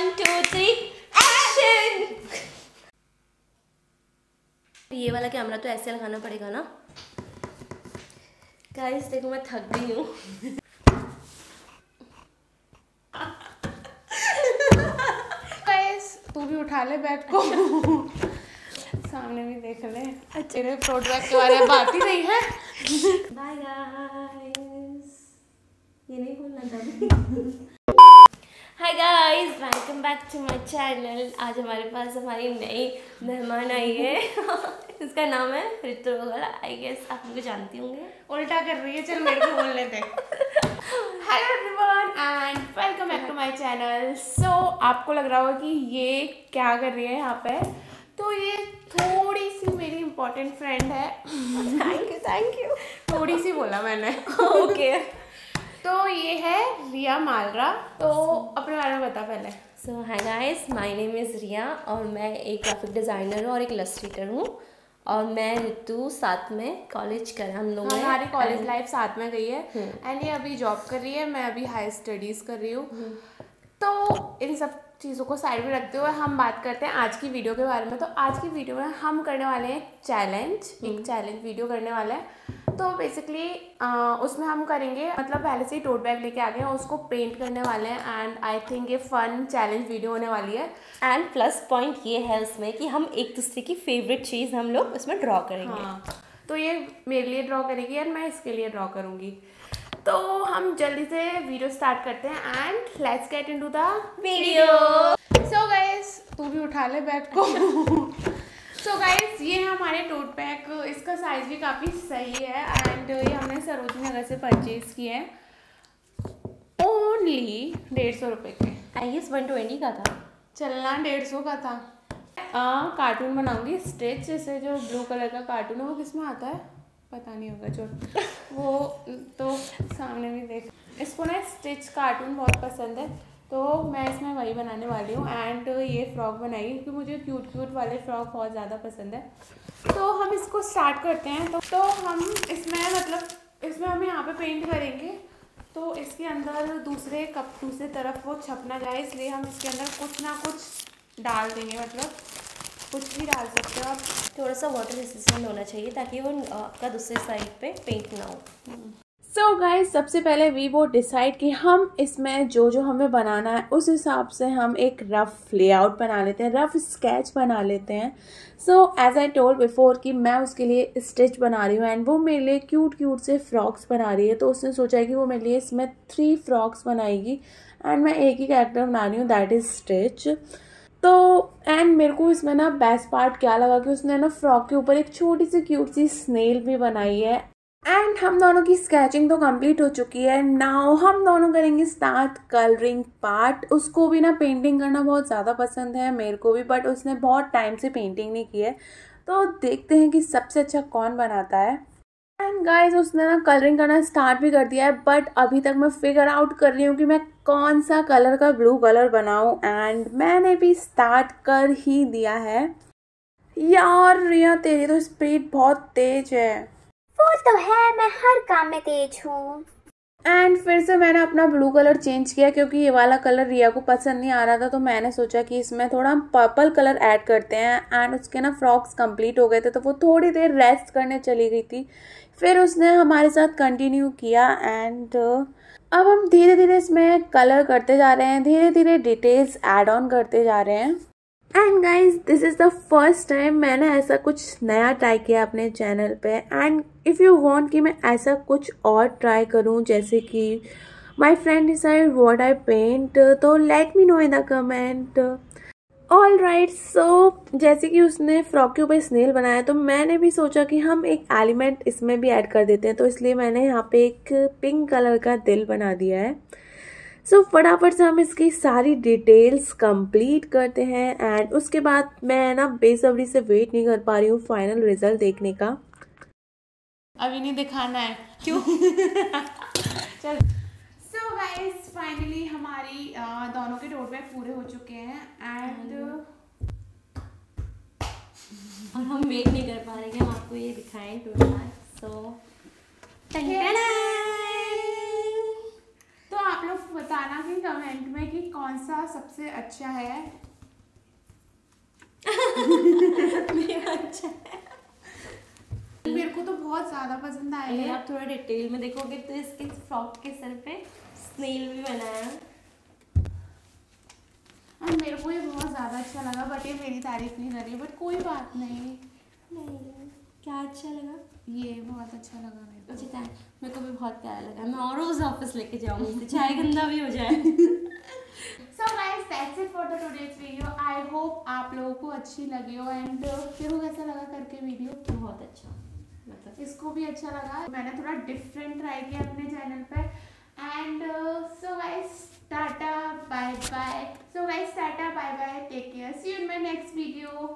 One two three action ये वाला camera तो ऐसे लगाना पड़ेगा ना। गाइस देखो मैं थक गई हूँ। तू भी उठा ले बैग को। सामने भी देख ले। अच्छे। बैग के बारे में बात ही नहीं है। बाय गाइस ये नहीं बोलना था। Hi guys welcome back to my channel आज हमारे पास हमारी नई मेहमान आई है। इसका नाम है ऋतु वगैरह आई गेस आप मुझे जानती होंगे। उल्टा कर रही है चल मेरे को बोलने दे hello everyone and welcome back to my channel so आपको लग रहा होगा कि ये क्या कर रही है यहाँ पे? तो ये थोड़ी सी मेरी इम्पोर्टेंट फ्रेंड है। थैंक यू थैंक यू थोड़ी सी बोला मैंने। ओके तो ये है रिया मालरा। तो अपने बारे में बता पहले। So hi guys my name is Riya और मैं एक ग्राफिक डिज़ाइनर हूँ और एक इलस्ट्रेटर हूँ। और मैं ऋतु साथ में कॉलेज कर हम लोग हमारी कॉलेज लाइफ साथ में गई है। एंड ये अभी जॉब कर रही है मैं अभी हाई स्टडीज़ कर रही हूँ। तो इन सब चीज़ों को साइड में रखते हुए हम बात करते हैं आज की वीडियो के बारे में। तो आज की वीडियो में हम करने वाले हैं चैलेंज एक चैलेंज वीडियो करने वाले हैं। तो बेसिकली उसमें हम करेंगे मतलब पहले से ही टोट बैग लेके आ गए हैं उसको पेंट करने वाले हैं एंड आई थिंक ये फन चैलेंज वीडियो होने वाली है। एंड प्लस पॉइंट ये है उसमें कि हम एक दूसरे की फेवरेट चीज़ हम लोग उसमें ड्रॉ करेंगे। हाँ तो ये मेरे लिए ड्रॉ करेगी और मैं इसके लिए ड्रॉ करूँगी। तो हम जल्दी से वीडियो स्टार्ट करते हैं and let's get into the video so guys तू भी उठा ले बैग को। सो गाइस ये है हमारे टोट बैग इसका साइज़ भी काफ़ी सही है एंड ये हमने सरोजनी नगर से परचेज किए हैं। ओनली डेढ़ सौ रुपये के। आई गेस वन ट्वेंटी का था। चलना डेढ़ सौ का था। हाँ कार्टून बनाऊँगी। स्टिच जैसे जो ब्लू कलर का कार्टून है वो किसमें आता है? पता नहीं होगा जो। वो तो सामने भी देख। इसको ना स्टिच कार्टून बहुत पसंद है तो मैं इसमें वही बनाने वाली हूँ एंड ये फ्रॉक बनाई क्योंकि मुझे क्यूट क्यूट वाले फ्रॉक बहुत ज़्यादा पसंद है। तो हम इसको स्टार्ट करते हैं तो, तो हम इसमें मतलब इसमें हम यहाँ पे पेंट करेंगे तो इसके अंदर दूसरे कप दूसरे तरफ़ वो छपना जाए इसलिए हम इसके अंदर कुछ ना कुछ डाल देंगे मतलब। कुछ भी डाल सकते हो। आप थोड़ा सा वाटर रेसिस्टेंट होना चाहिए ताकि वो आपका दूसरे साइड पे पेंट ना हो। सो so गाइस सबसे पहले वी वो डिसाइड कि हम इसमें जो जो हमें बनाना है, उस हिसाब से हम एक रफ लेआउट बना लेते हैं रफ स्केच बना लेते हैं। So as I told before कि मैं उसके लिए स्टिच बना रही हूँ एंड वो मेरे लिए क्यूट क्यूट से फ्रॉक्स बना रही है तो उसने सोचा है कि वो मेरे लिए इसमें थ्री फ्रॉक्स बनाएगी। एंड मैं एक ही कैरेक्टर बना रही हूँ दैट इज़ स्टिच तो एंड मेरे को इसमें ना बेस्ट पार्ट क्या लगा कि उसने ना फ्रॉक के ऊपर एक छोटी सी क्यूट सी स्नेल भी बनाई है। एंड हम दोनों की स्केचिंग तो कंप्लीट हो चुकी है। नाउ हम दोनों करेंगे स्टार्ट कलरिंग पार्ट उसको भी ना पेंटिंग करना बहुत ज़्यादा पसंद है मेरे को भी बट उसने बहुत टाइम से पेंटिंग नहीं की है। तो देखते हैं कि सबसे अच्छा कौन बनाता है। एंड गाइज़ उसने ना कलरिंग करना स्टार्ट भी कर दिया है बट अभी तक मैं फिगर आउट कर रही हूँ कि मैं कौन सा कलर का ब्लू कलर बनाऊँ एंड मैंने भी स्टार्ट कर ही दिया है। यार, रिया, तेरी तो स्पीड बहुत तेज है। वो तो है, मैं हर काम में तेज हूँ। एंड फिर से मैंने अपना ब्लू कलर चेंज किया क्योंकि ये वाला कलर रिया को पसंद नहीं आ रहा था तो मैंने सोचा कि इसमें थोड़ा हम पर्पल कलर ऐड करते हैं एंड उसके ना फ्रॉक्स कंप्लीट हो गए थे तो वो थोड़ी देर रेस्ट करने चली गई थी। फिर उसने हमारे साथ कंटिन्यू किया एंड अब हम धीरे धीरे इसमें कलर करते जा रहे हैं धीरे धीरे डिटेल्स एड ऑन करते जा रहे हैं। And guys this is the first time मैंने ऐसा कुछ नया ट्राई किया अपने चैनल पे एंड इफ़ यू वॉन्ट कि मैं ऐसा कुछ और ट्राई करूँ जैसे कि my friend decide what I paint तो let me know in the comment all right so जैसे कि उसने फ्रॉक के ऊपर स्नेल बनाया तो मैंने भी सोचा कि हम एक एलिमेंट इसमें भी ऐड कर देते हैं तो इसलिए मैंने यहाँ पे एक पिंक कलर का दिल बना दिया है। सो so, फटाफट से हम इसकी सारी डिटेल्स कंप्लीट करते हैं एंड उसके बाद मैं ना बेसब्री से वेट नहीं कर पा रही हूँ फाइनल रिज़ल्ट देखने का। अभी नहीं दिखाना है। क्यों? चल। सो गाइस फाइनली हमारी दोनों के डोर बैग पूरे हो चुके हैं एंड और हम वेट नहीं कर पा रहे कि हम आपको ये दिखाएँ टोटल सो तो आप लोग बताना कि कमेंट में कि कौन सा सबसे अच्छा है? मेरा अच्छा है। बहुत ज़्यादा पसंद आया अगर है। आप थोड़ा डिटेल में देखोगे तो इसके फ्रॉक के सर पे स्नेल भी बनाया। है। और मेरे को ये बहुत ज़्यादा अच्छा लगा बट ये मेरी तारीफ़ नहीं कर रही बट कोई बात नहीं। नहीं क्या अच्छा लगा? ये बहुत अच्छा लगा मेरे को। मुझे थैंक मेरे को भी बहुत प्यारा लगा। मैं और रोज ऑफ़िस लेके जाऊँगी चाय गंदा भी हो जाए। So guys that's it for the today's video I hope आप लोगों को अच्छी लगी हो एंड तेरे को कैसा लगा करके वीडियो बहुत अच्छा। मतलब इसको भी अच्छा लगा। मैंने थोड़ा डिफरेंट ट्राई किया अपने चैनल पे and so guys tata bye bye so guys tata bye bye take care see you in my next video